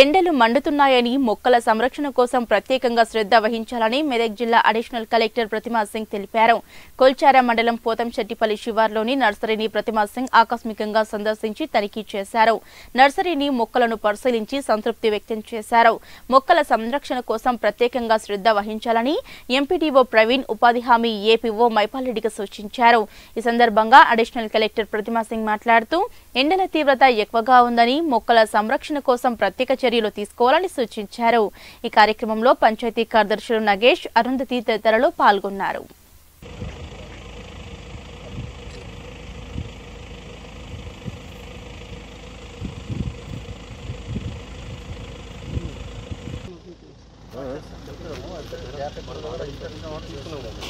ఎండలు మండుతున్నాయని మొక్కల సంరక్షణ కోసం ప్రత్యేకంగా శ్రద్ధ వహించాలని మెదక్ జిల్లా అడిషనల్ కలెక్టర్ ప్రతిమా సింగ్ తెలిపారు. కొల్చార మండలం పోతంశెట్టిపల్లి శివార్లోని నర్సరీని ప్రతిమా సింగ్ ఆకస్మికంగా సందర్శించి తనిఖీ చేశారు. నర్సరీని మొక్కలను పరిశీలించి సంతృప్తి వ్యక్తం చేశారు. మొక్కల సంరక్షణ కోసం ప్రత్యేకంగా శ్రద్ధ వహించాలని ఎంపీడీఓ ప్రవీణ్ ఉపాధి హామీ ఏపీఓ మైపాల్రెడ్డికి సూచించారు. ఈ సందర్భంగా అడిషనల్ కలెక్టర్ ప్రతిమా సింగ్ మాట్లాడుతూ ఎండల తీవ్రత ఎక్కువగా ఉందని మొక్కల సంరక్షణ కోసం ప్రత్యేక చర్యలు తీసుకోవాలని సూచించారు. ఈ కార్యక్రమంలో పంచాయతీ కార్యదర్శులు నగేష్ అరుంధతి తదితరులు పాల్గొన్నారు. తీసుకున్నాము